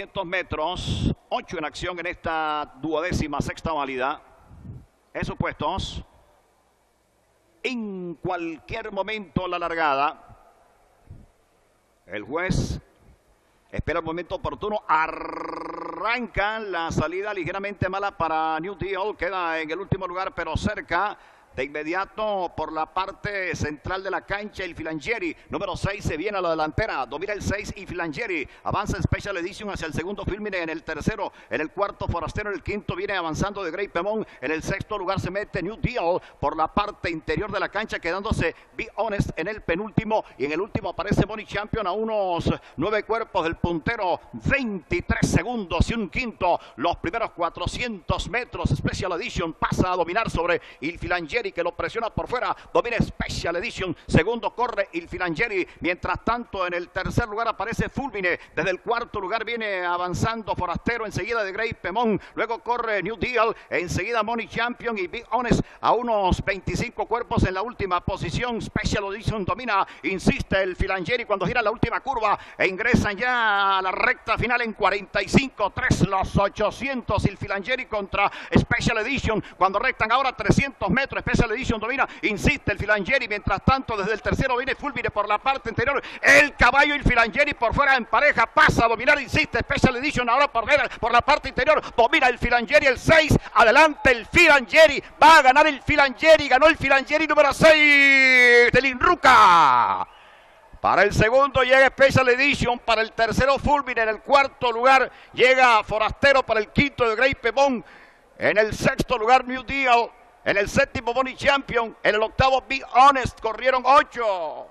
500 metros, 8 en acción en esta duodécima sexta válida. Esos puestos. En cualquier momento la largada. El juez espera el momento oportuno. Arranca la salida ligeramente mala para New Deal. Queda en el último lugar, pero cerca de inmediato por la parte central de la cancha el Filangieri. Número 6 se viene a la delantera. Domina el 6 y Filangieri. Avanza Special Edition hacia el segundo Filmine en el tercero. En el cuarto Forastero. En el quinto viene avanzando de Grey Pemón. En el sexto lugar se mete New Deal por la parte interior de la cancha quedándose Be Honest en el penúltimo. Y en el último aparece Money Champion a unos nueve cuerpos del puntero. 23 segundos y un quinto. Los primeros 400 metros. Special Edition pasa a dominar sobre el Filangieri que lo presiona por fuera. Domina Special Edition. Segundo corre Il Filangeri. Mientras tanto, en el tercer lugar aparece Fulmine. Desde el cuarto lugar viene avanzando Forastero. Enseguida de Grey Pemón. Luego corre New Deal. Enseguida Money Champion y Big Honest a unos 25 cuerpos en la última posición. Special Edition domina. Insiste el Filangeri cuando gira la última curva. E ingresan ya a la recta final en 45-3 los 800. Il Filangeri contra Special Edition. Cuando rectan ahora 300 metros. Special Edition domina, insiste el Filangeri, mientras tanto desde el tercero viene Fulmine por la parte interior, el caballo y el Filangeri por fuera en pareja, pasa a dominar, insiste Special Edition ahora por, por la parte interior, domina el Filangeri, el 6, adelante el Filangeri, va a ganar el Filangeri, ganó el Filangeri número 6 del Inruca. Para el segundo llega Special Edition, para el tercero Fulmine, en el cuarto lugar llega Forastero, para el quinto de Grey Pebón, en el sexto lugar New Deal, en el séptimo Bonnie Champion. En el octavo Be Honest corrieron ocho.